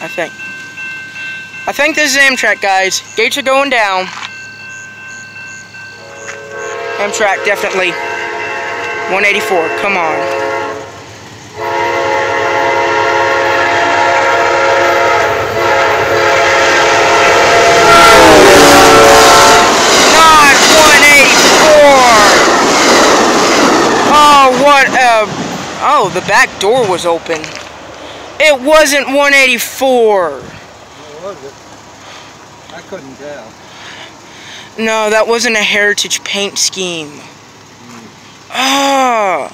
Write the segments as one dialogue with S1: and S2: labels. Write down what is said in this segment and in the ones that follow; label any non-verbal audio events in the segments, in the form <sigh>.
S1: I think. I think this is Amtrak, guys. Gates are going down. Amtrak, definitely. 184, come on. Not 184! Oh, what a... Oh, the back door was open. It wasn't 184.
S2: What was it? I couldn't tell.
S1: No, that wasn't a heritage paint scheme. Oh,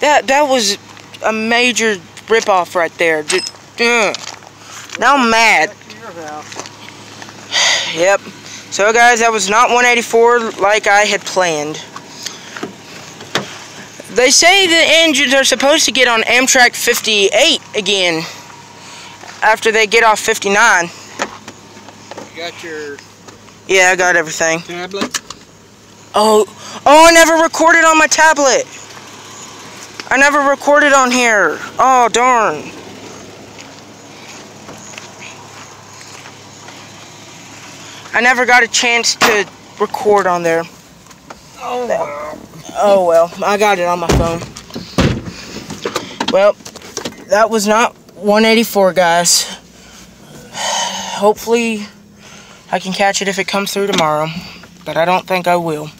S1: that that was a major ripoff right there. Just, ugh. Now I'm mad.
S2: Back to your house. <sighs>
S1: Yep. So guys, that was not 184 like I had planned. They say the engines are supposed to get on Amtrak 58 again after they get off 59.
S2: You got your
S1: Yeah, I got everything.
S2: tablet?
S1: Oh, oh, I never recorded on my tablet. I never recorded on here. Oh, darn. I never got a chance to record on there.
S2: Oh, wow.
S1: Oh, well, I got it on my phone. Well, that was not 184, guys. Hopefully, I can catch it if it comes through tomorrow, but I don't think I will.